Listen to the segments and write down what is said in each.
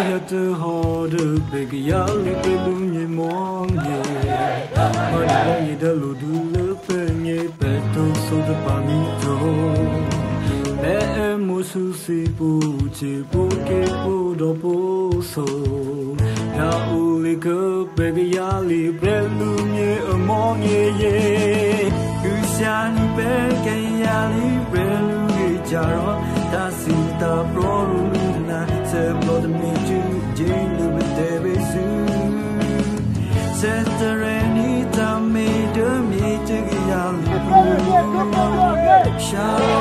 had to hold a big yellow balloon in morning. But I need a little open a better so the panito. Me musu si puchi puke pudo poso. Ya uli ke big yellow balloon ye among ye ye. You shine big yellow balloon ye jaro. Tasita proruna So the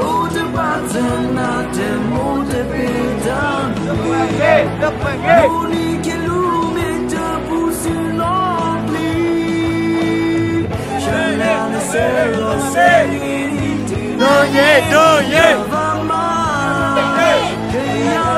Oh, the battle Doye, doye. Doye.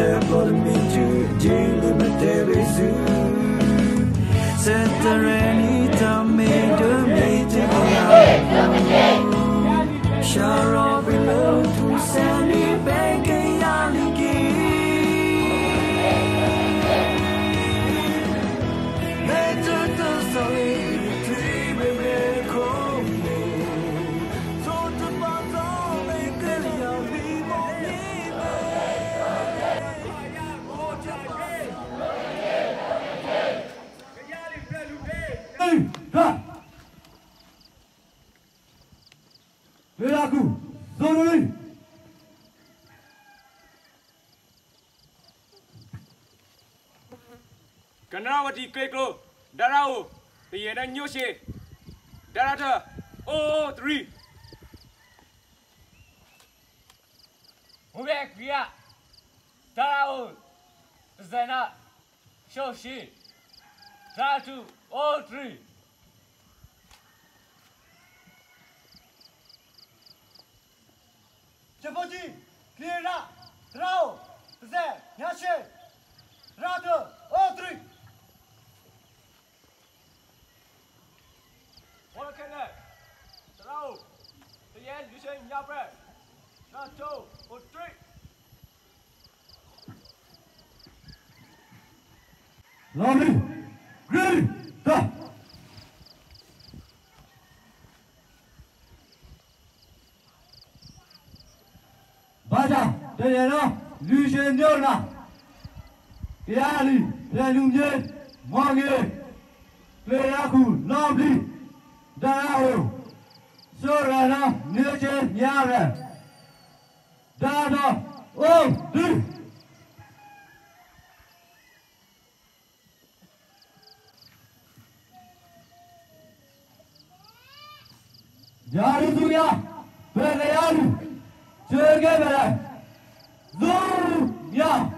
the name of fire, close Charlie Bralumie, the Pasha, to Yakapa Sam. Shall below Kanawati Keklo, Darao, Piena Nyoshe, Darata, O three. Mubek Via, Darao, Zena, Shoshi, Daratu, O three. Chapoji, Clear Up, Rao, Zen, Lovely. Ready. Da. ဘာကြောင့်တကယ်တော့လူရှင်မျိုးလားကြားလီပြန်လူမြေမောင်ကြီးလေရခုလော်ဘလီဒါရဟိုဆိုရနာနေချင်ညာရဒါတော့အိုးဒီ yarısıya vereyan çölge veren zulm ya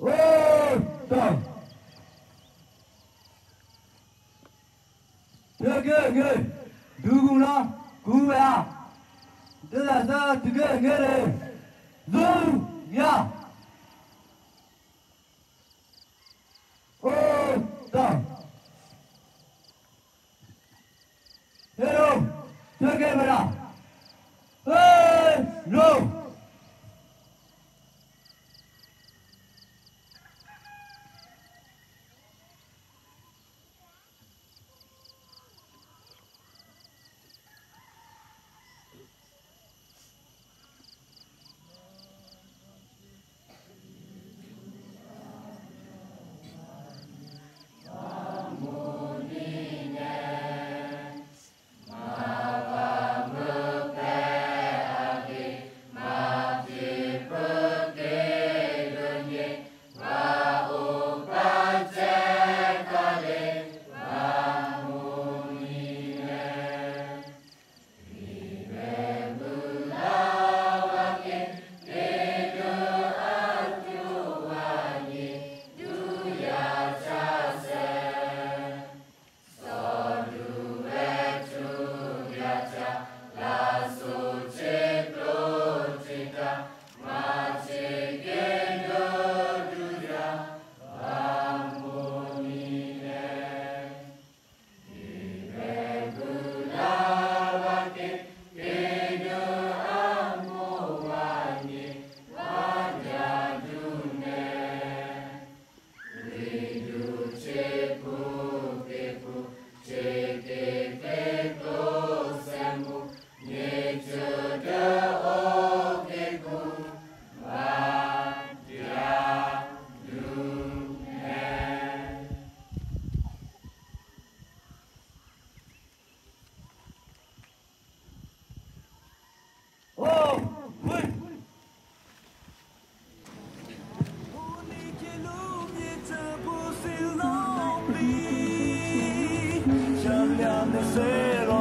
orta çölge gö duguna kuvya Dada tıkı ngere ya le han de